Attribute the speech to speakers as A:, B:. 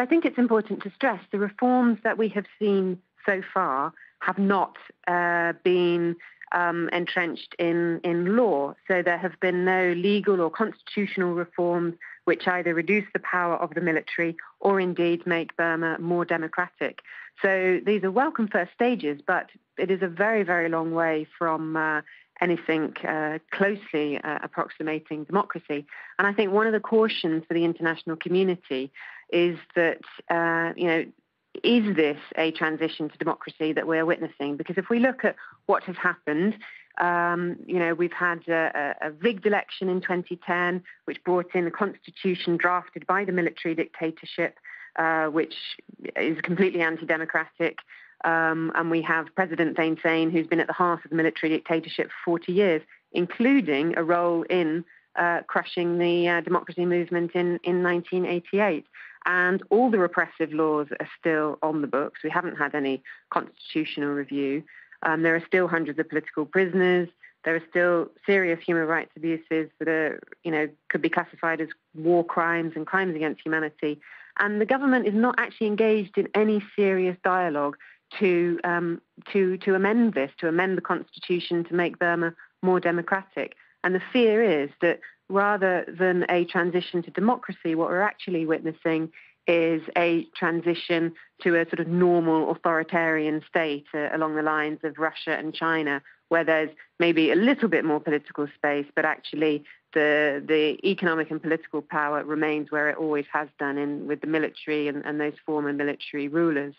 A: I think it's important to stress the reforms that we have seen so far have not uh, been um, entrenched in, in law. So there have been no legal or constitutional reforms which either reduce the power of the military or indeed make Burma more democratic. So these are welcome first stages, but it is a very, very long way from uh, anything uh, closely uh, approximating democracy. And I think one of the cautions for the international community is that, uh, you know, is this a transition to democracy that we're witnessing? Because if we look at what has happened, um, you know, we've had a, a, rigged election in 2010, which brought in a constitution drafted by the military dictatorship, uh, which is completely anti-democratic. Um, and we have President Thein Sein, who's been at the heart of the military dictatorship for 40 years, including a role in uh, crushing the uh, democracy movement in, in 1988 and all the repressive laws are still on the books. We haven't had any constitutional review. Um, there are still hundreds of political prisoners. There are still serious human rights abuses that are, you know, could be classified as war crimes and crimes against humanity. And the government is not actually engaged in any serious dialogue to um, to to amend this, to amend the constitution to make Burma more democratic. And the fear is that rather than a transition to democracy, what we're actually witnessing is a transition to a sort of normal authoritarian state uh, along the lines of Russia and China, where there's maybe a little bit more political space, but actually the the economic and political power remains where it always has done in with the military and, and those former military rulers.